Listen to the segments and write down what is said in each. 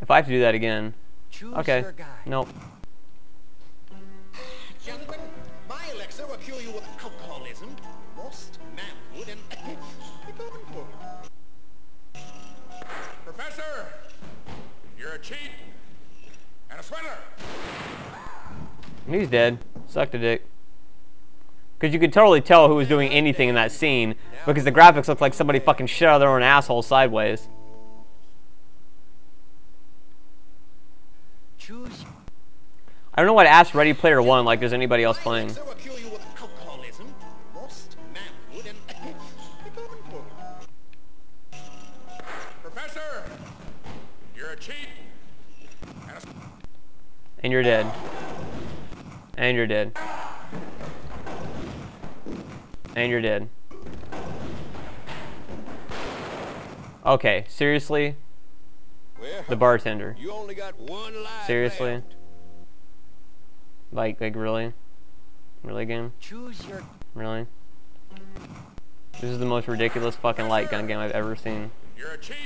If I have to do that again. Choose Okay. Nope. Gentlemen, my elixir will cure you with alcoholism, lost manhood, and Professor, you're a cheat and a swindler. He's dead. Sucked a dick. Because you could totally tell who was doing anything in that scene because the graphics looked like somebody fucking shit out of their own asshole sideways. I don't know what asked Ready Player One like there's anybody else playing. elixir will cure you with alcoholism, lost manhood, and begone Professor, you're a cheat And you're dead. And you're dead. And you're dead. Okay, seriously? Well, The bartender. you only got one life Seriously? left. Like, like really? Really, game? Choose your. Really? This is the most ridiculous fucking light gun game I've ever seen. You're a cheat.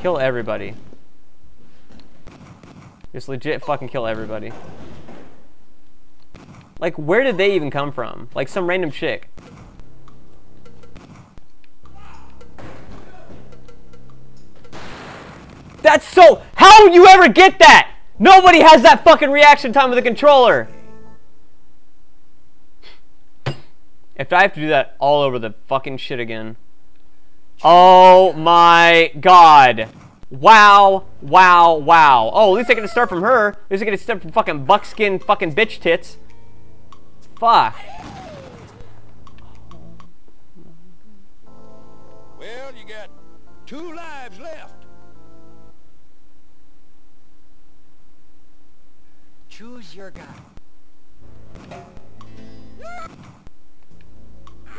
Kill everybody. Just legit fucking kill everybody. Like, where did they even come from? Like, some random chick. That's so. How would you ever get that? Nobody has that fucking reaction time with a controller. If I have to do that all over the fucking shit again. Oh my god. Wow, wow, wow. Oh, at least I get to start from her. At least I get to start from fucking buckskin fucking bitch tits. Fuck. Well, you got two lives left. Choose your guy.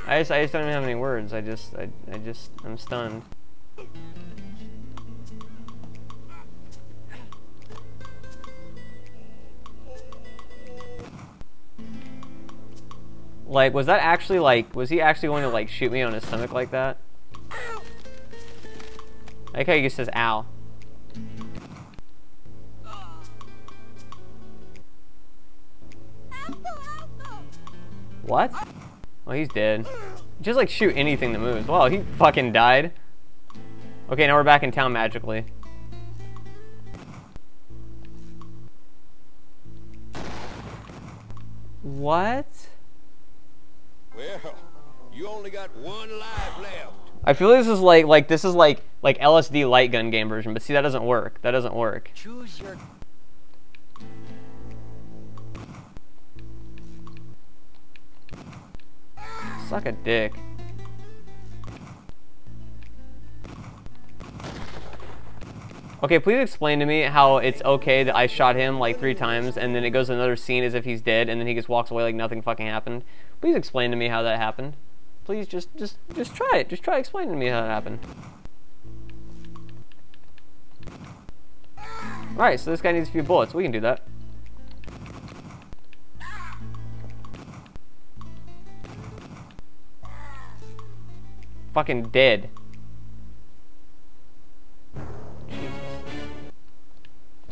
I just, I just don't even have any words. I just, I, I just, I'm stunned. Like, was that actually like, was he actually going to like shoot me on his stomach like that? I like how he says ow. What? Oh, he's dead. Just like shoot anything that moves. Wow, he fucking died. Okay, now we're back in town magically. What? You only got one life left. I feel this is like like this is like like LSD light gun game version, but see that doesn't work. That doesn't work. Choose your. Suck a dick. Okay, please explain to me how it's okay that I shot him like three times and then it goes another scene as if he's dead and then he just walks away like nothing fucking happened. Please explain to me how that happened. Please just just just try it. Just try explaining to me how it happened. Alright, so this guy needs a few bullets. We can do that. Fucking dead.